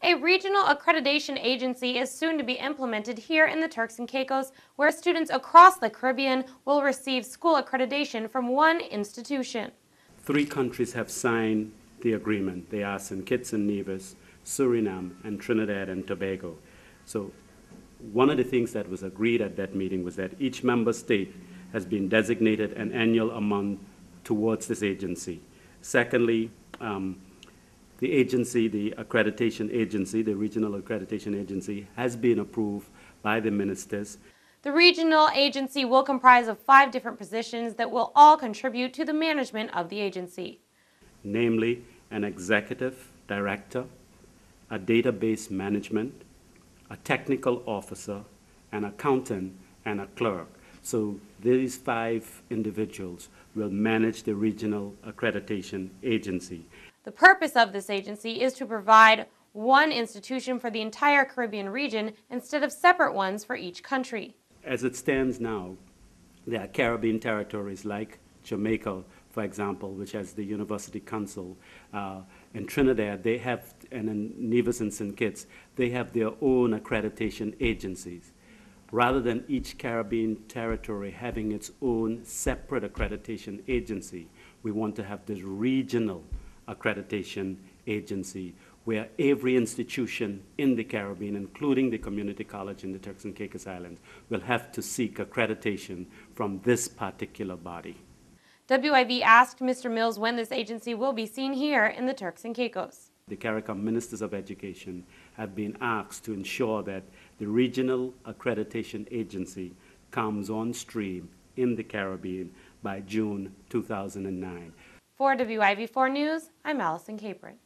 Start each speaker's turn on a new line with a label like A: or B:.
A: A regional accreditation agency is soon to be implemented here in the Turks and Caicos, where students across the Caribbean will receive school accreditation from one institution.
B: Three countries have signed the agreement. They are St. Kitts and Nevis, Suriname, and Trinidad and Tobago. So one of the things that was agreed at that meeting was that each member state has been designated an annual amount towards this agency. Secondly, um, the agency, the accreditation agency, the regional accreditation agency, has been approved by the ministers.
A: The regional agency will comprise of five different positions that will all contribute to the management of the agency.
B: Namely, an executive director, a database management, a technical officer, an accountant, and a clerk. So these five individuals will manage the regional accreditation agency.
A: The purpose of this agency is to provide one institution for the entire Caribbean region instead of separate ones for each country.
B: As it stands now, there are Caribbean territories like Jamaica, for example, which has the University Council. Uh, in Trinidad, they have, and in Nevis and St. Kitts, they have their own accreditation agencies. Rather than each Caribbean territory having its own separate accreditation agency, we want to have this regional accreditation agency where every institution in the Caribbean, including the community college in the Turks and Caicos Islands, will have to seek accreditation from this particular body.
A: WIV asked Mr. Mills when this agency will be seen here in the Turks and Caicos.
B: The CARICOM Ministers of Education have been asked to ensure that the regional accreditation agency comes on stream in the Caribbean by June 2009.
A: For WIV4 News, I'm Allison Capron.